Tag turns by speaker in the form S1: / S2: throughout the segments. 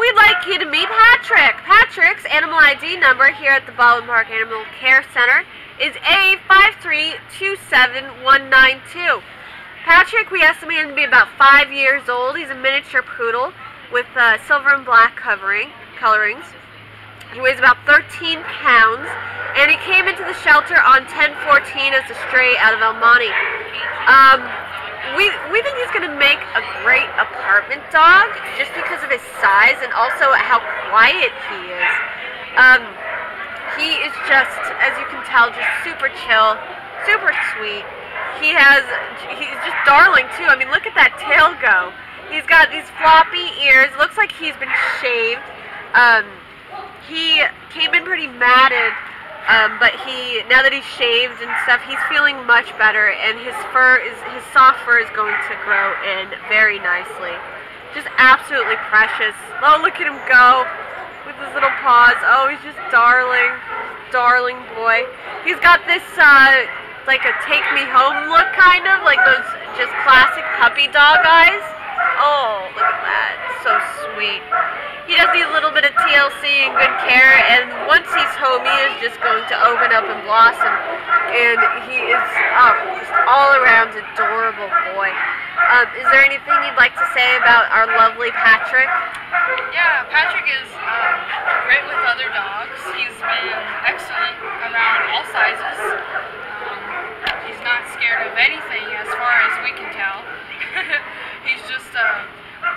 S1: We'd like you to meet Patrick. Patrick's animal ID number here at the Baldwin Park Animal Care Center is A5327192. Patrick, we estimate him to be about five years old. He's a miniature poodle with uh, silver and black covering colorings. He weighs about 13 pounds, and he came into the shelter on 1014 as a stray out of El Monte. Um, we, we think he's going to make a great apartment dog just because of his size and also how quiet he is. Um, he is just, as you can tell, just super chill, super sweet. He has, he's just darling too. I mean, look at that tail go. He's got these floppy ears. Looks like he's been shaved. Um, he came in pretty matted, um, but he now that he's shaved and stuff, he's feeling much better, and his fur is his soft fur is going to grow in very nicely. Just absolutely precious. Oh, look at him go with his little paws. Oh, he's just darling, darling boy. He's got this uh, like a take me home look, kind of like those just classic puppy dog eyes. Oh, look at that, so sweet he does need a little bit of TLC and good care, and once he's home, he is just going to open up and blossom. And he is oh, just all around adorable boy. Um, is there anything you'd like to say about our lovely Patrick?
S2: Yeah, Patrick is um, great with other dogs. He's been excellent around all sizes. Um, he's not scared of anything as far as we can tell. he's just a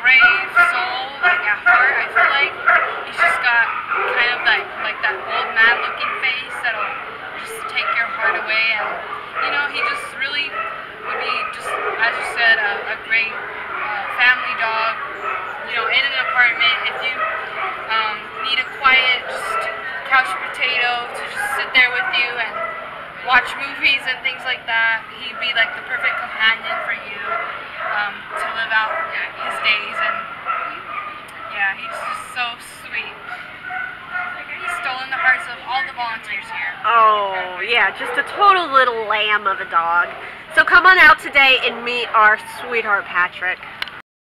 S2: brave soul, away, and you know he just really would be just as you said a, a great uh, family dog. You know, in an apartment if you um, need a quiet just couch potato to just sit there with you and watch movies and things like that. He'd be like the perfect companion for you um, to live out his days. And yeah, he's just so sweet. He's hearts of all the volunteers here.
S1: Oh, yeah, just a total little lamb of a dog. So come on out today and meet our sweetheart Patrick.